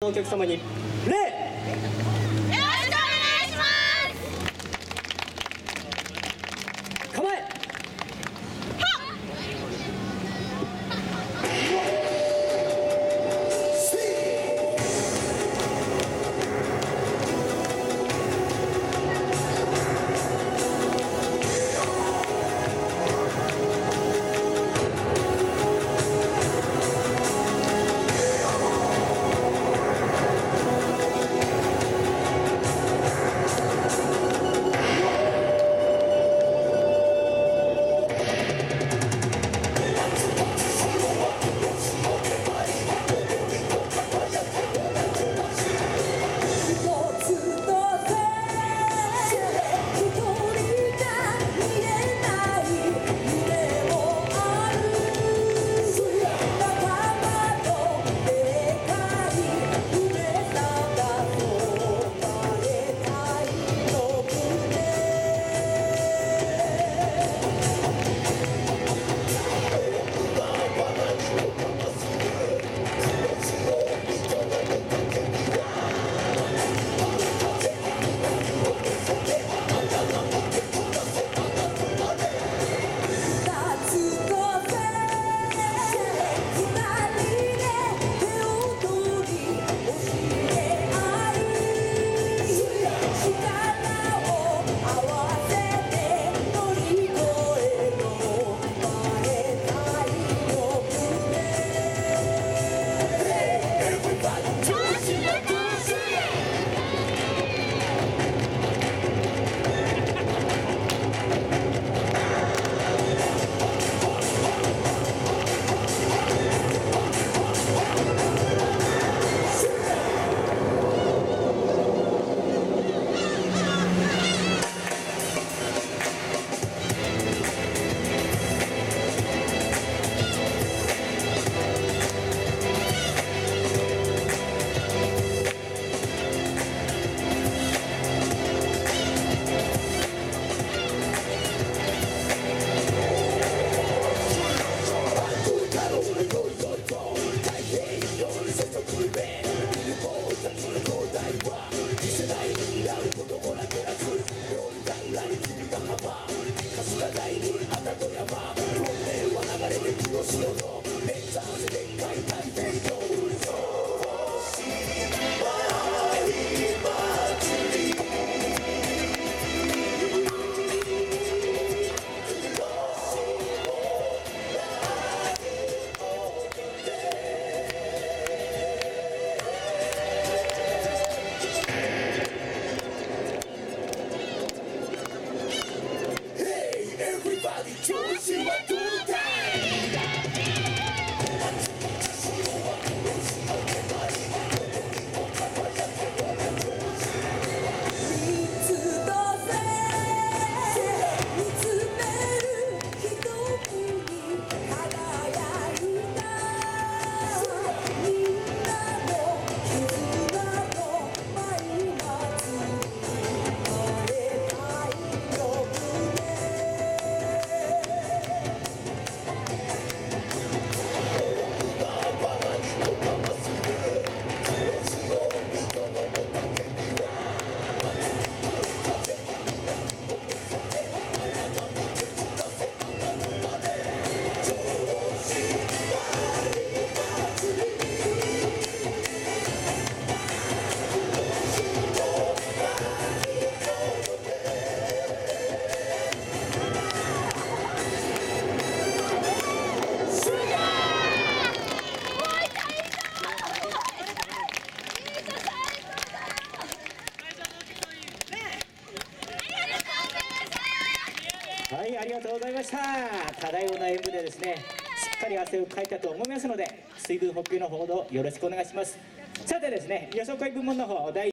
お客様に礼。Yeah. ございました。多大な演舞でですねしっかり汗をかいたと思いますので水分補給のほどよろしくお願いします。さてですね予想会部門の方第